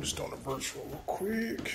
I'm just doing a virtual real quick.